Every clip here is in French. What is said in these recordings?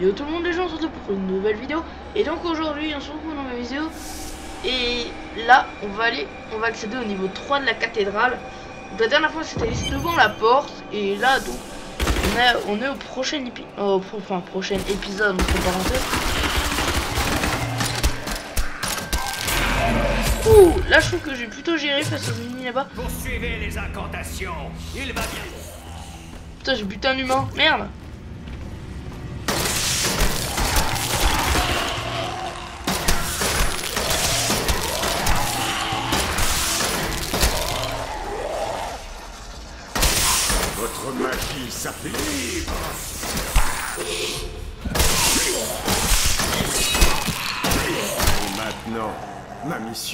Yo tout le monde les gens, on se retrouve pour une nouvelle vidéo. Et donc aujourd'hui on se retrouve dans ma vidéo. Et là on va aller, on va accéder au niveau 3 de la cathédrale. La dernière fois c'était devant la porte. Et là donc on est, on est au prochain épi oh, enfin, prochain épisode entre parenthèses. Ouh, là je trouve que j'ai plutôt géré face aux ennemis là-bas. Poursuivez les incantations, il va bien. Putain j'ai buté un humain, merde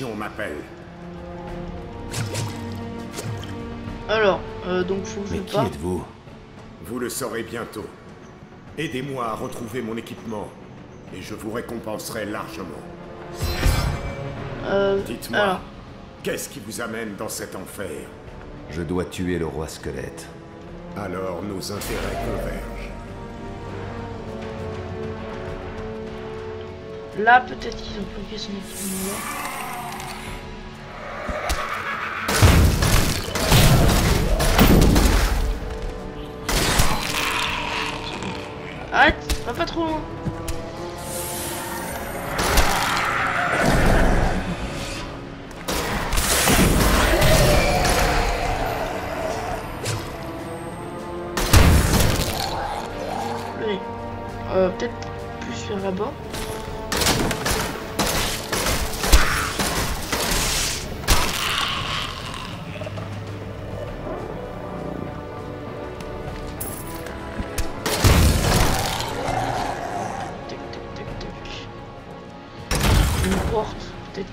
mission m'appelle. Alors, euh, donc faut que je Mais qui êtes-vous? Vous le saurez bientôt. Aidez-moi à retrouver mon équipement, et je vous récompenserai largement. Euh, Dites-moi, alors, qu'est-ce qui vous amène dans cet enfer? Je dois tuer le roi squelette. Alors nos intérêts convergent. là peut-être qu'ils ont bloqué son équipement. iya.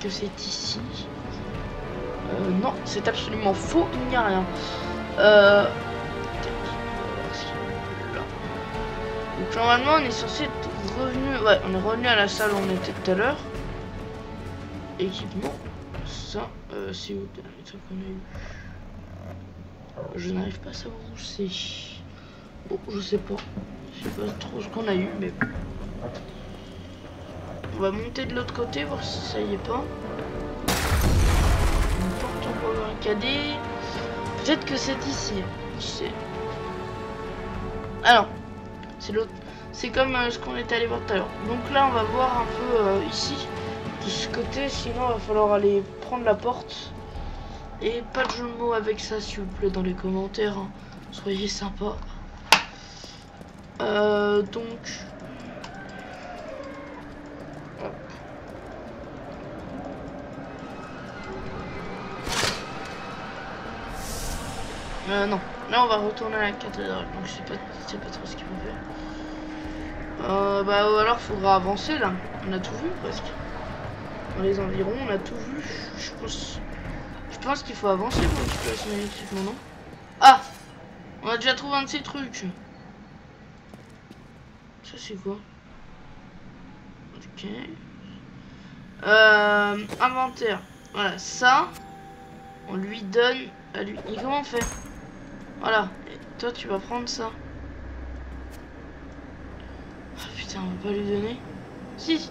C'est ici. Euh, non, c'est absolument faux, il n'y a rien. Euh... Donc normalement on est censé être revenu. Ouais, on est revenu à la salle où on était tout à l'heure. Équipement. Ça, euh, c'est où qu'on a eu? Je n'arrive pas à savoir où c'est. Bon, je sais pas. Je sais pas trop ce qu'on a eu, mais. On va monter de l'autre côté, voir si ça y est pas. Une porte en bois barricadée. Peut-être que c'est ici. Non, c'est l'autre. C'est comme euh, ce qu'on est allé voir tout à l'heure. Donc là, on va voir un peu euh, ici, de ce côté. Sinon, il va falloir aller prendre la porte. Et pas de jeu de mots avec ça, s'il vous plaît, dans les commentaires. hein. Soyez sympa. Euh, donc. Euh, non. Là, on va retourner à la cathédrale. Donc, je sais pas, je sais pas trop ce qu'il faut faire. Euh, bah, ou alors, faudra avancer là. On a tout vu presque. Dans les environs, on a tout vu. Je pense. Je pense qu'il faut avancer pour récupérer son non? Ah On a déjà trouvé un de ces trucs. Ça, c'est quoi? Ok. Euh, inventaire. Voilà, ça, on lui donne à lui. Et comment Voilà. Et toi, tu vas prendre ça. Ah putain, on va pas lui donner. Si.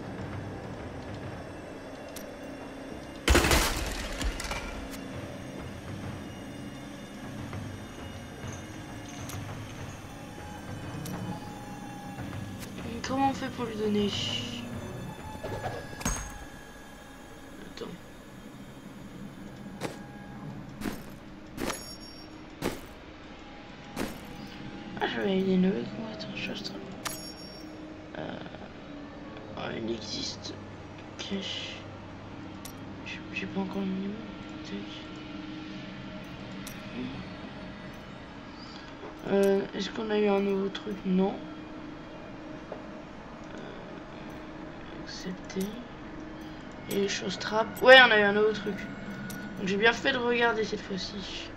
Comment on fait pour lui donner Attends. Ah, j'avais des nouvelles combattants, chose très... Euh... ah, il existe. Ok. J'ai- pas encore. Tac. Euh, Est-ce qu'on a eu un nouveau truc? Non. Accepter. Et les choses trappes. Ouais, on a eu un nouveau truc. Donc j'ai bien fait de regarder cette fois-ci.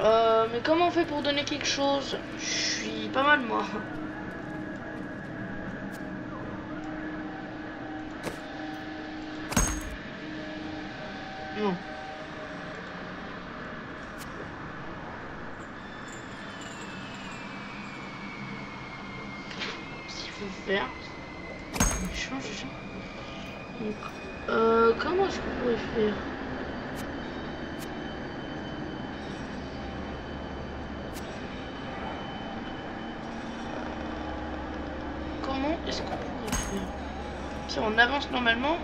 Euh, mais comment on fait pour donner quelque chose? Je suis pas mal moi. Non. Ce qu'il faut faire, change déjà. Donc, euh, comment est-ce qu'on pourrait faire Comment est-ce qu'on pourrait faire Si on avance normalement,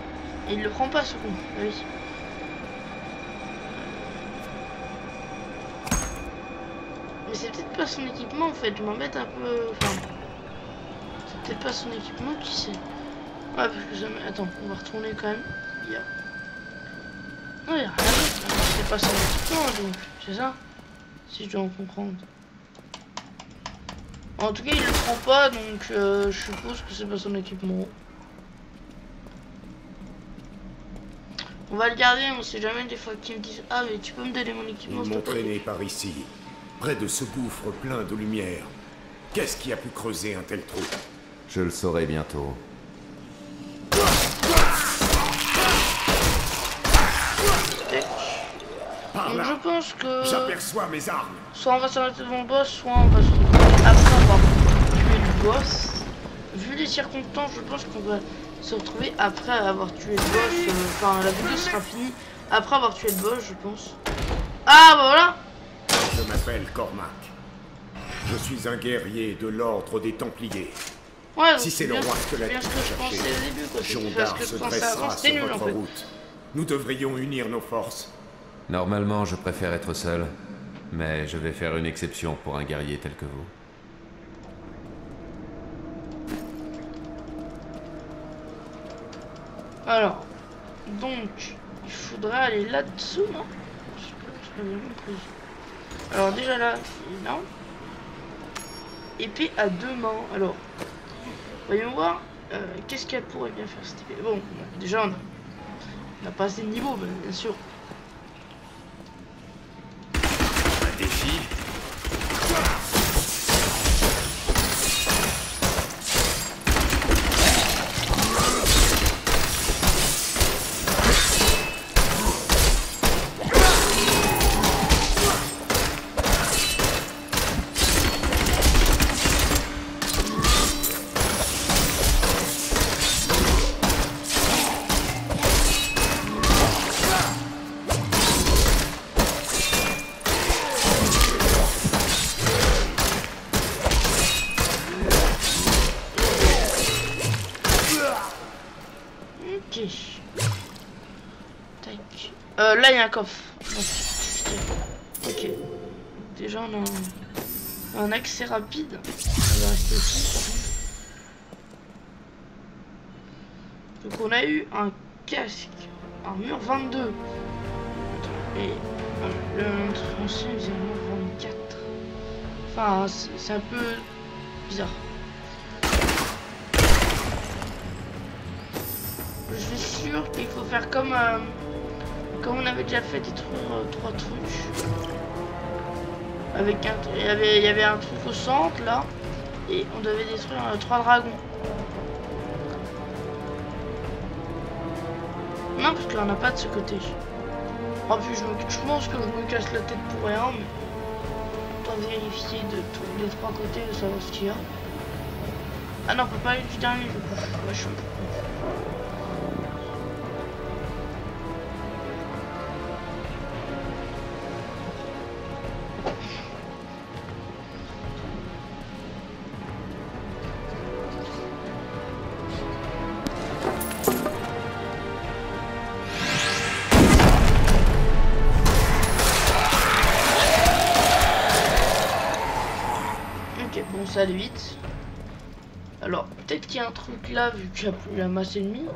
il le prend pas ce coup. Pas son équipement en fait, je m'embête un peu. Enfin. Peut-être pas son équipement, qui sait. Ouais, parce que jamais. Attends, on va retourner quand même. Il y a. Non, rien. C'est pas son équipement donc, c'est ça Si je dois en comprendre. En tout cas, il le prend pas donc euh, je suppose que c'est pas son équipement. On va le garder, on sait jamais des fois qu'ils me disent Ah, mais tu peux me donner mon équipement traîné par ici, près de ce gouffre plein de lumière. Qu'est-ce qui a pu creuser un tel trou? Je le saurai bientôt. Donc je pense que j'aperçois mes armes. soit on va s'arrêter devant le boss, soit on va se retrouver après avoir tué le boss. Vu les circonstances, je pense qu'on va se retrouver après avoir tué le boss. euh, Enfin, la vidéo sera finie après avoir tué le boss, je pense. Ah, bah voilà m'appelle Cormac. Je suis un guerrier de l'ordre des Templiers. Ouais, Si c'est le roi squelette que que vous je cherchez, Jondar se je dressera sur nul en votre fait. route. Nous devrions unir nos forces. Normalement, je préfère être seul, mais je vais faire une exception pour un guerrier tel que vous. Alors, donc, il faudrait aller là-dessous, non? Je sais Alors déjà là, non. Épée à deux mains. Alors, voyons voir. euh, Qu'est-ce qu'elle pourrait bien faire cette épée Bon, déjà on a, on a pas assez de niveau, bien sûr. Euh, là, il y a un coffre. Ok. Déjà, on a un, un accès rapide. Donc, on a eu un casque. Armure 22. Et euh, le notre ancien, il faisait armure 24. Enfin, c'est un peu bizarre. Je suis sûr qu'il faut faire comme, euh, comme on avait déjà fait détruire euh, trois trucs. Avec un, il y avait, il y avait un truc au centre là, et on devait détruire euh, trois dragons. Non, parce qu'on n'a pas de ce côté. En plus, je, me- je pense que je me casse la tête pour rien, mais autant vérifier de tous les trois côtés de savoir ce qu'il y a. Ah non, on peut pas aller du dernier. Ouais, je suis un truc là, vu qu'il n'y a plus la masse ennemie.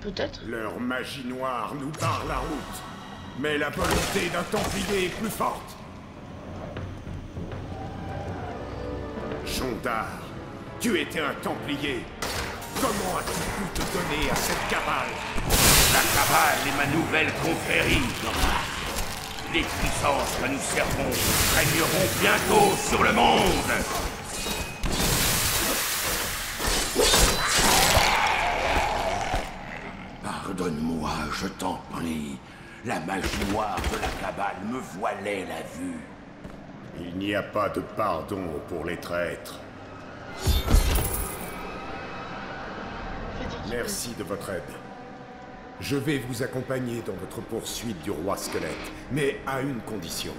Peut-être. Leur magie noire nous barre la route. Mais la volonté d'un Templier est plus forte. Jondar, tu étais un Templier. Comment as-tu pu te donner à cette cabale? La cabale est ma nouvelle confrérie. Les puissances que nous servons régneront bientôt sur le monde. Pardonne-moi, je t'en prie. La magie noire de la cabale me voilait la vue. Il n'y a pas de pardon pour les traîtres. Merci de votre aide. Je vais vous accompagner dans votre poursuite du roi squelette, mais à une condition.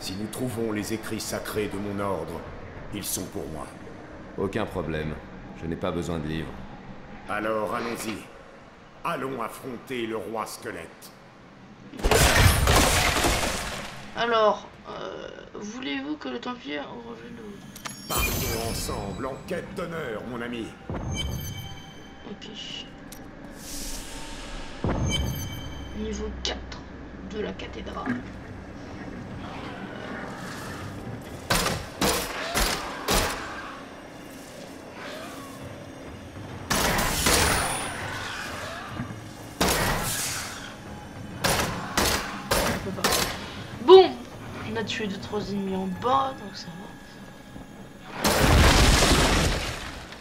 Si nous trouvons les écrits sacrés de mon ordre, ils sont pour moi. Aucun problème. Je n'ai pas besoin de livres. Alors allons-y. Allons affronter le roi squelette. Alors, euh, voulez-vous que le Templier revienne. Partons ensemble en quête d'honneur, mon ami. Ok. Niveau 4 de la cathédrale. On peut pas. Bon On a tué 2-3 ennemis en bas, donc ça va.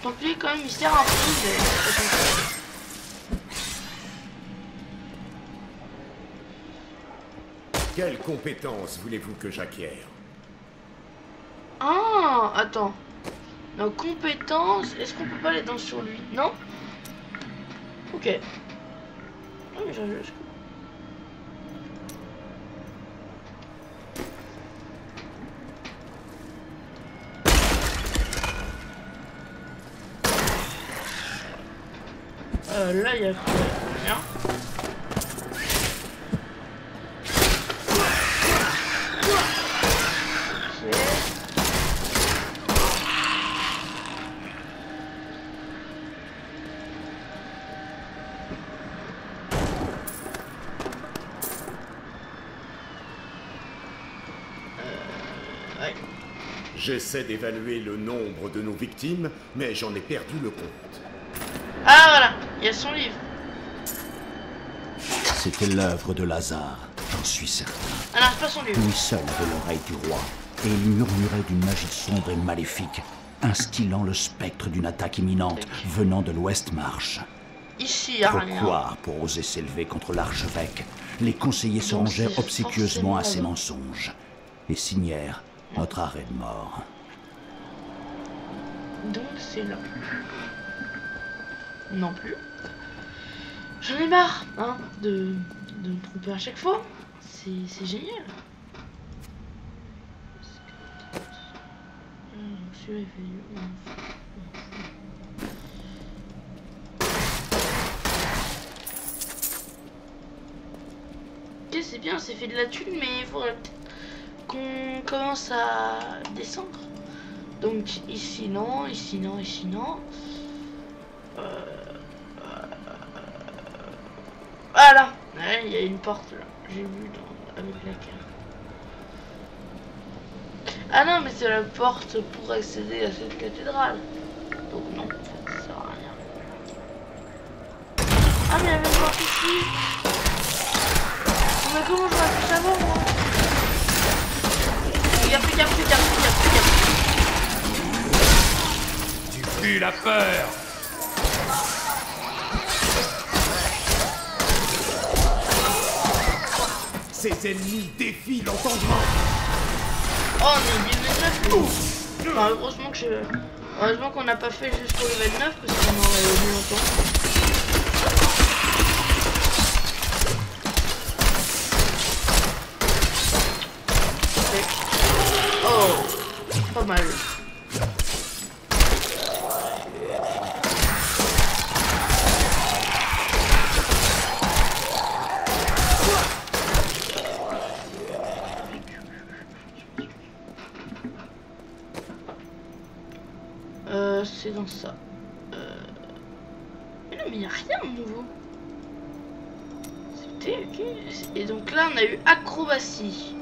Templier quand même, il sert un peu, mais... Quelles compétences voulez-vous que j'acquière Ah, attends. Nos compétences, est-ce qu'on peut pas les dans sur lui? Non? Ok. Ah, mais Euh, là, il y a rien. Euh. J'essaie d'évaluer le nombre de nos victimes, mais j'en ai perdu le compte. Ah il y a son livre. C'était l'œuvre de Lazare, j'en suis certain. Ah non, c'est pas son livre. Lui seul avait l'oreille du roi, et il murmurait d'une magie sombre et maléfique, instillant le spectre d'une attaque imminente venant de l'Ouest Marche. Ici. Pourquoi, pour oser s'élever contre l'archevêque, les conseillers se rangèrent obséquieusement à ses mensonges et signèrent notre arrêt de mort. Donc c'est là. Non plus. J'en ai marre, hein, de, de me tromper à chaque fois. C'est génial. Ok, c'est bien, c'est fait de la thune, mais il faudrait peut-être qu'on commence à descendre. Donc ici non, ici non, ici non. Euh, euh, Voilà, Ouais, il y a une porte là. J'ai vu dans- avec la carte. Ah non, mais c'est la porte pour accéder à cette cathédrale. Donc non, ça sert à rien. Ah mais il y avait une porte ici. Mais comment j'aurais pu savoir moi? Regarde, regarde, regarde, regarde, regarde. Tu pues la peur Ces ennemis défient l'entendement Oh, est niveau 9 Enfin, heureusement que je... Heureusement qu'on n'a pas fait jusqu'au level 9 parce qu'on aurait mis longtemps. Oh, pas mal. Ça. Euh... Mais non, mais il n'y a rien de nouveau. C'était. Et donc là, on a eu acrobatie.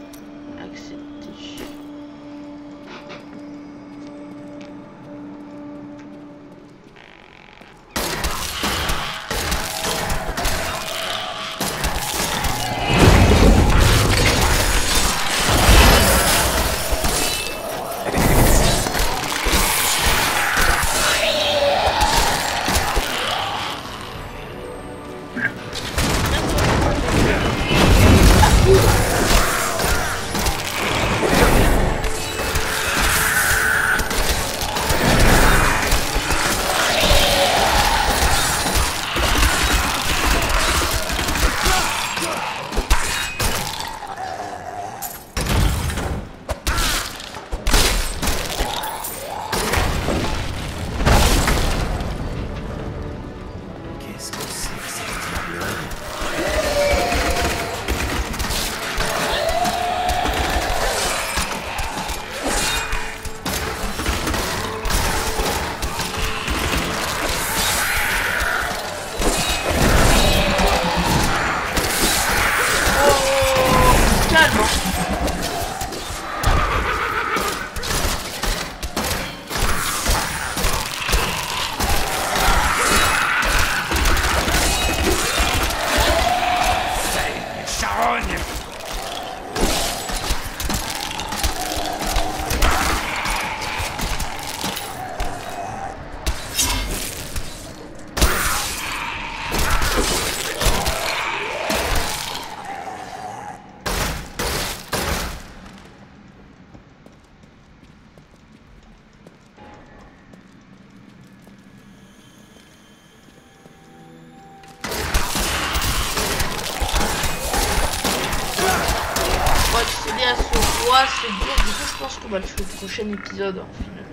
Assez dur. Du coup, je pense qu'on va le faire au prochain épisode. En final.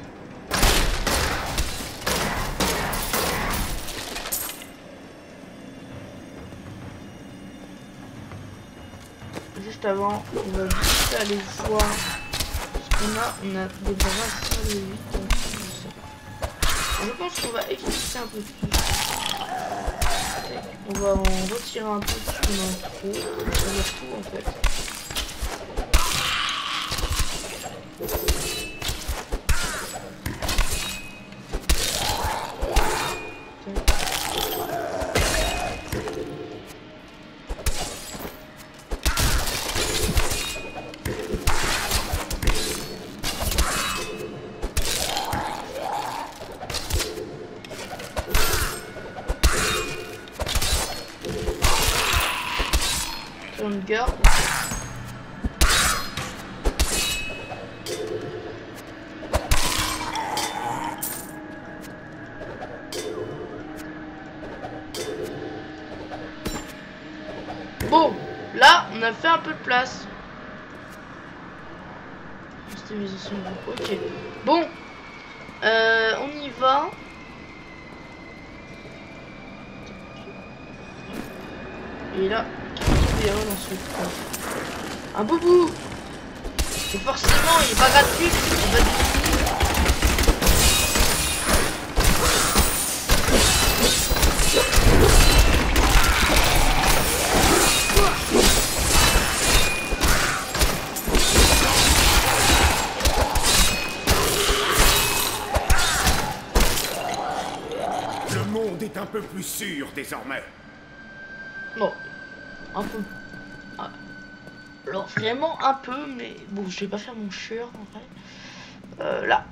Juste avant, on va juste aller voir ce qu'on a. On a des bras sur les 8. donc je pense qu'on va expliquer un peu plus. On va en retirer un peu ce qu'on a trop. On tout en fait. Bon, là, on a fait un peu de place. Ok. Bon, euh, on y va. Et là, dans ce Un boubou. Et forcément, il gratuit, va être- Le monde est un peu plus sûr désormais. Bon, un peu. Ah. Alors vraiment un peu, mais bon, je vais pas faire mon chur en vrai. Euh, là,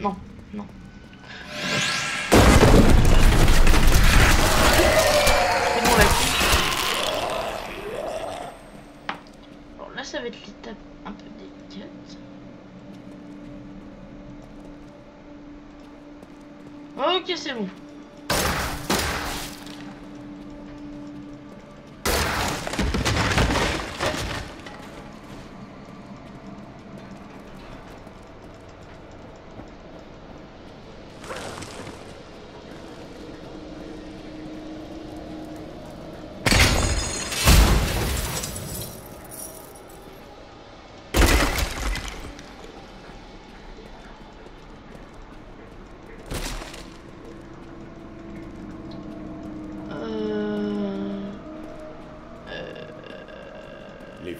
non, non. C'est bon là. Alors là, ça va être l'étape un peu délicate. Ok, c'est bon.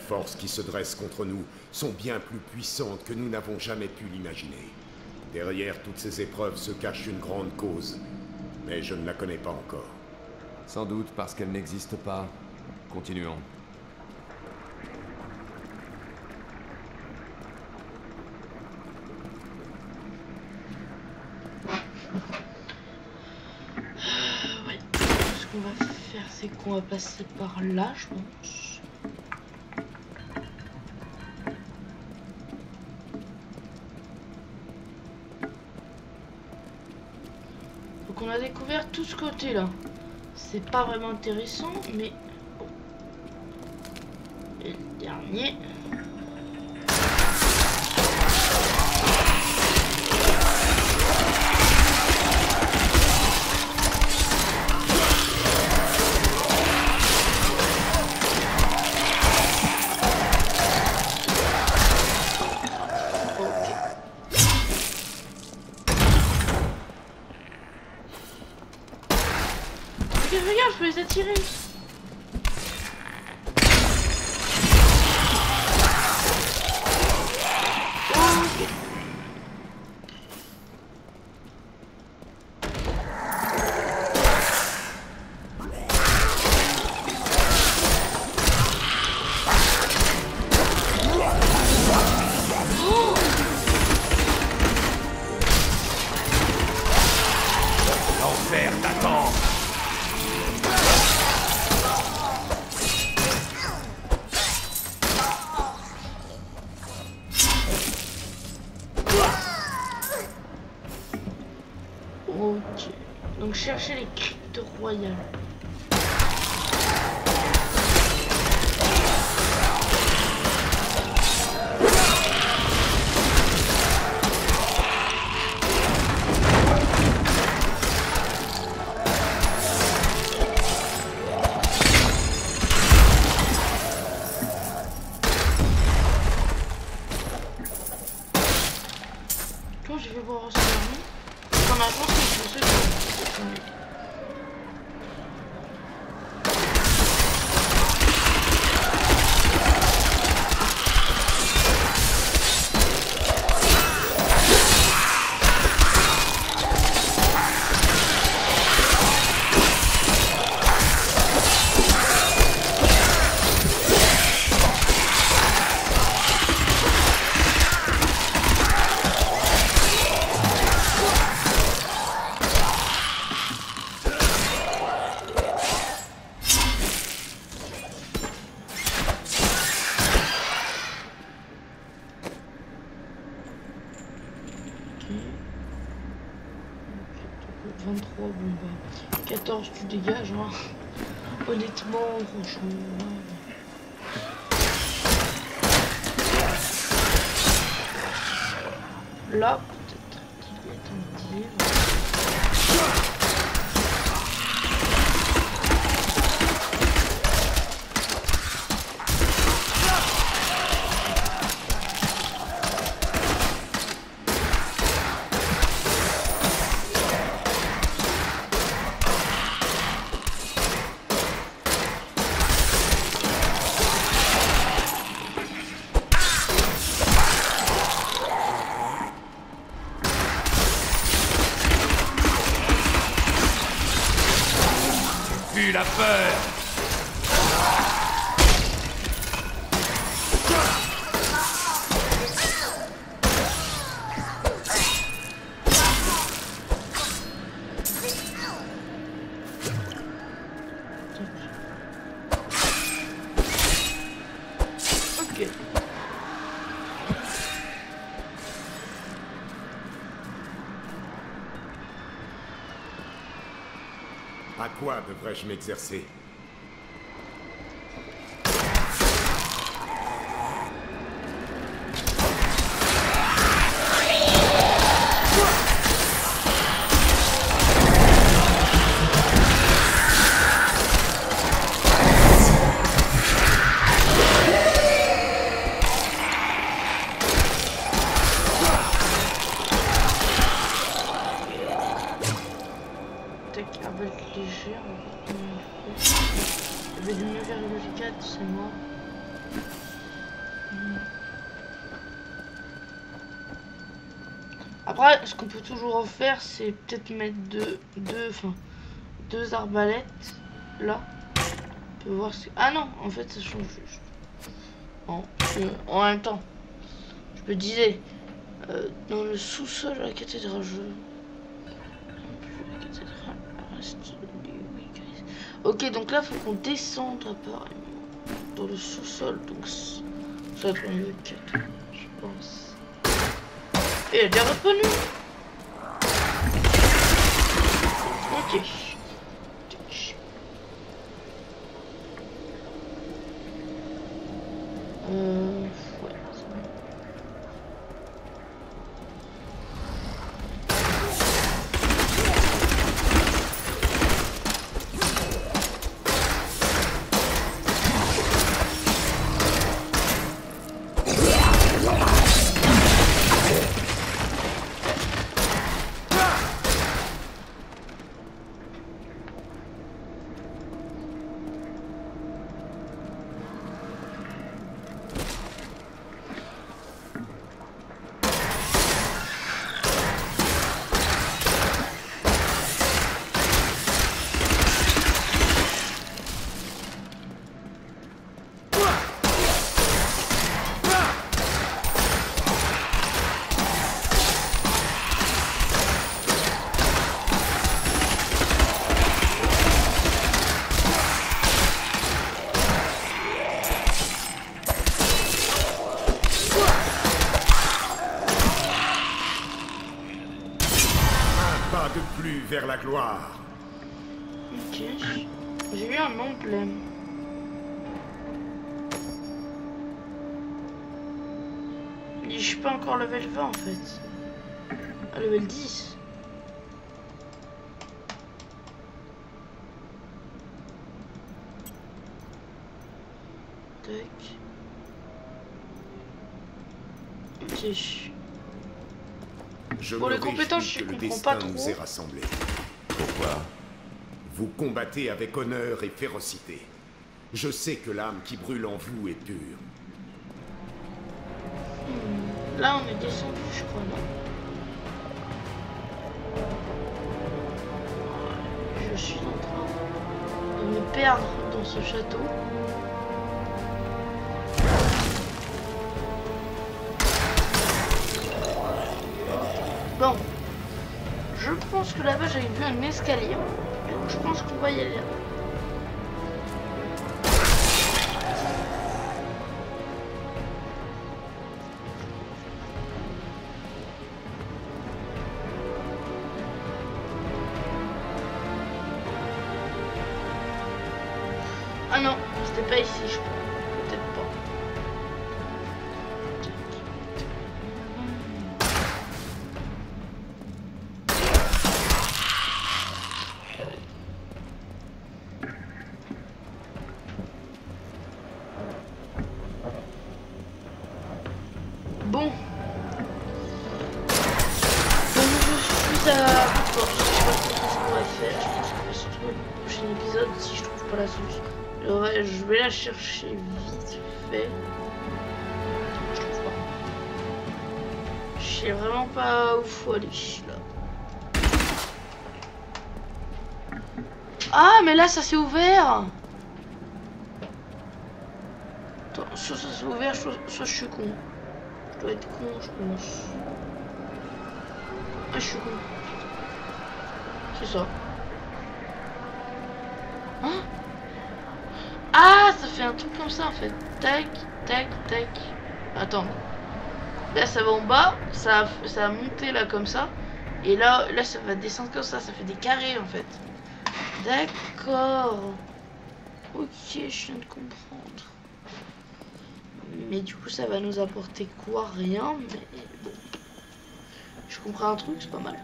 Forces qui se dressent contre nous sont bien plus puissantes que nous n'avons jamais pu l'imaginer. Derrière toutes ces épreuves se cache une grande cause, mais je ne la connais pas encore. Sans doute parce qu'elle n'existe pas. Continuons. Ouais. Ce qu'on va faire, c'est qu'on va passer par là, je pense. Tout ce côté-là. C'est pas vraiment intéressant, mais le dernier. Donc chercher les cryptes royales. Franchement. Là, bird. Quoi devrais-je faire, c'est peut-être mettre deux, deux, enfin, deux arbalètes là. On peut voir si. Ah non, en fait, ça change juste. En, en même temps, je me disais, euh, dans le sous-sol de la cathédrale, je. Ok, donc là, faut qu'on descende apparemment dans le sous-sol. Donc, ça va être 4, je pense. Et elle est revenue. Ok. Tac. Euh, ouais, c'est bon. Un pas de plus la gloire. Ok. J'ai eu un emblème. Je suis pas encore level 20 en fait. À level 10. Tac. Ok. Je Pour me les compétences, réjouis je que le destin pas nous trop. ait rassemblés. Pourquoi? Vous combattez avec honneur et férocité. Je sais que l'âme qui brûle en vous est pure. Là, on est descendu, je crois, non? Je suis en train de me perdre dans ce château. Pense que là-bas, j'avais vu un escalier. Donc, je pense qu'on va y aller. Ah non, c'était pas ici, je crois. Bon, je sais pas trop ce qu'on va faire. Je pense va se retrouver au prochain épisode si je trouve pas la vais- Je vais la chercher vite fait. Je trouve pas. Je sais vraiment pas où faut aller là. Ah mais là ça s'est ouvert Attends, soit ça s'est ouvert, soit, soit je suis con. Je dois être con, je pense. Ah je suis con. Ça. Hein ah, ça fait un truc comme ça en fait. Tac, tac, tac. Attends. Là, ça va en bas, ça ça a monté là comme ça. Et là, là, ça va descendre comme ça. Ça fait des carrés en fait. D'accord. Ok, je viens de comprendre. Mais du coup, ça va nous apporter quoi? Rien, mais bon. Je comprends un truc, c'est pas mal.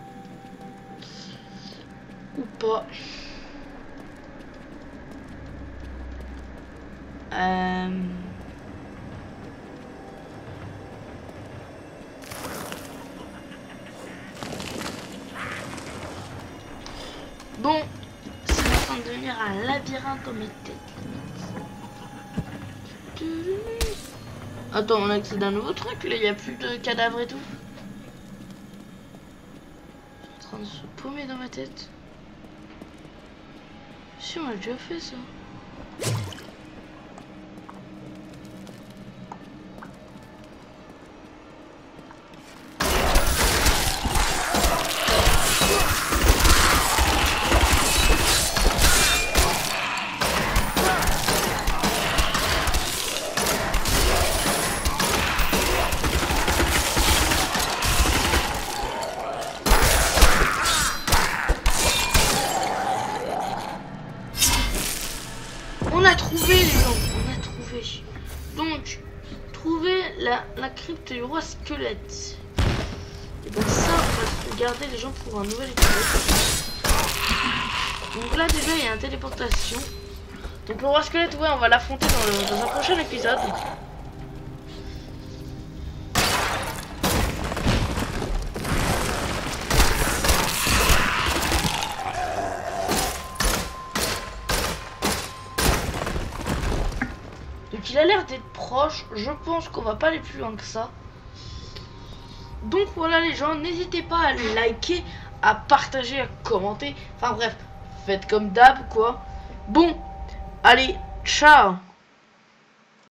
Ou pas. Euh... Bon, c'est en train de devenir un labyrinthe dans mes têtes. Attends, on a accès à un nouveau truc, là, il n'y a plus de cadavres et tout. C'est en train de se paumer dans ma tête. Si, on a déjà fait ça. Squelette. Et donc ça, on va garder les gens pour un nouvel épisode. Donc là déjà, il y a une téléportation. Donc le roi squelette, ouais, on va l'affronter dans un prochain épisode. Donc il a l'air d'être proche. Je pense qu'on va pas aller plus loin que ça. Donc voilà les gens, n'hésitez pas à liker, à partager, à commenter. Enfin bref, faites comme d'hab quoi. Bon, allez, ciao